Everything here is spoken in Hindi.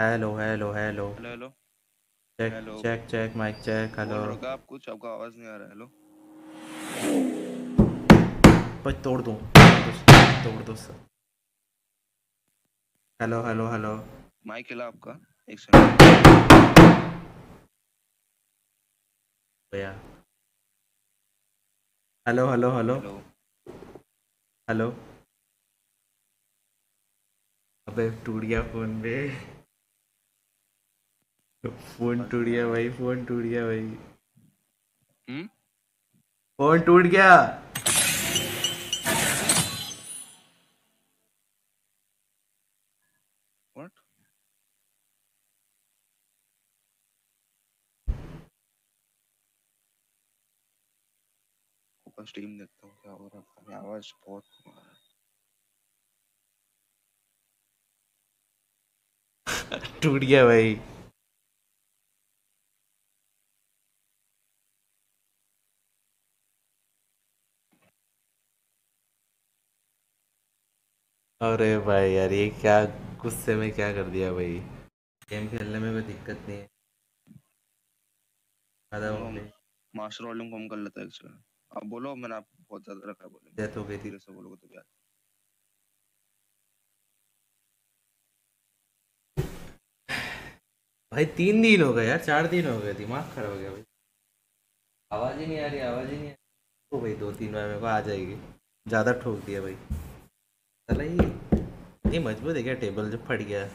Hello hello hello hello hello check hello check check mic check hello आप कुछ आपका आवाज़ नहीं आ रहा हेलो बस तोड़ दूँ। तोड़ दो sir. Hello hello hello mic हिला आपका एक सेकंड भैया। Hello hello hello hello hello अबे टूट गया फ़ोन पे। फ़ोन टूट गया भाई फ़ोन टूट गया भाई। हम्म? फ़ोन टूट गया। स्ट्रीम देखता हूँ क्या हो रहा है? मेरी आवाज़ बहुत टूट गया भाई। अरे भाई यार ये क्या गुस्से में क्या कर दिया भाई? गेम खेलने में कोई दिक्कत नहीं है। ज़्यादा हो गई। मास्टर वॉल्यूम कम कर लेता है एक सेकंड आप बोलो मैंने आप बहुत ज़्यादा रखा है वॉल्यूम डेथ हो गई थी। से बोलोगे तो क्या? भाई तीन दिन हो गए यार चार दिन हो गए। दिमाग खराब हो गया भाई। आवाज़ ही नहीं आ रही आवाज़ ही नहीं आ रही। ओ भाई दो तीन बार मेरे को आ जाएगी। ज़्यादा ठोक दिया भाई। चला ये। ये मज़बूत है क्या टेबल जब फट गया?